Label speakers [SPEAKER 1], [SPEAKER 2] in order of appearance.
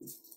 [SPEAKER 1] you.